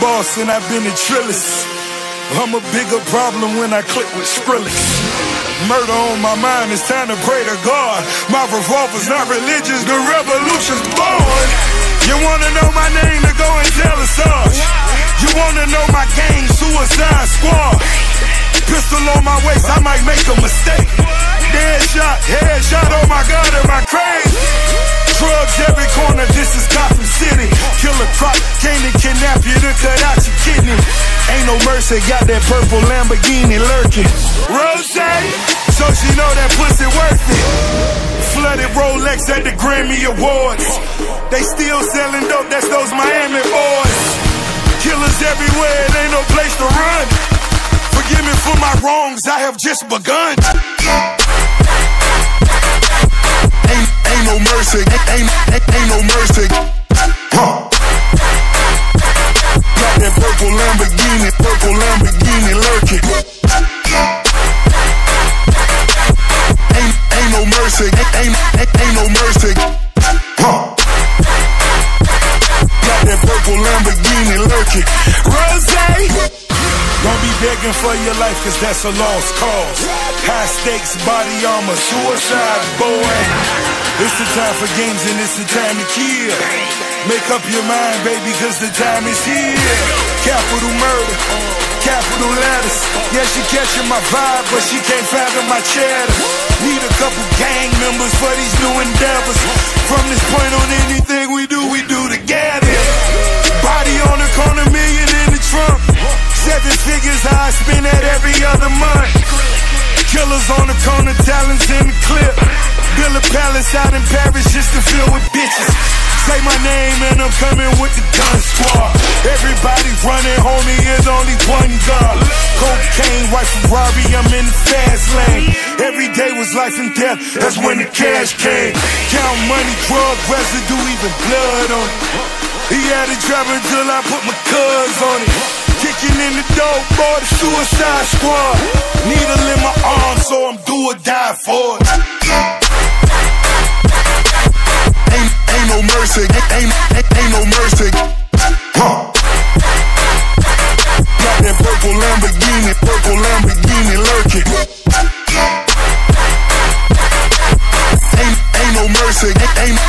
boss and I've been a trillist. I'm a bigger problem when I click with Skrillex. Murder on my mind, it's time to pray to God. My revolver's not religious, the revolution's born. You wanna know my name, to go and tell us us. You wanna know my gang, Suicide Squad. Pistol on my waist, I might make a mistake. No mercy, got that purple Lamborghini lurking. Rose, so she know that pussy worth it. Flooded Rolex at the Grammy Awards. They still selling dope, that's those Miami boys. Killers everywhere, it ain't no place to run. Forgive me for my wrongs, I have just begun. Ain't, ain't no mercy, ain't, ain't, ain't no mercy. Rose! Don't be begging for your life, cause that's a lost cause. High stakes, body armor, suicide, boy. It's the time for games and it's the time to kill. Make up your mind, baby, cause the time is here. Capital murder, capital letters. Yeah, she catching my vibe, but she can't fathom my cheddar. Need a couple gang members for these new endeavors. From this point on, anything we do, we do together. Body on the corner, million in the trunk. Seven figures, I spend that every other month. Killers on the corner, talents in the clip. Build a palace out in Paris just to fill with bitches. Say my name and I'm coming with the gun squad. Everybody running, homie, is only one gun. Cocaine, white Ferrari, I'm in the. Life and death, that's when the cash came. Count money, drug residue, even blood on it. He had it driving till I put my cuz on it. Kicking in the door, for the suicide squad. Needle in my arm, so I'm do or die for it. Ain't, ain't no mercy, ain't, ain't, ain't no mercy. Huh. Got that purple Lamborghini, purple Lamborghini lurking. to ain't aim